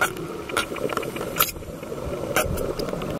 ハハハハ。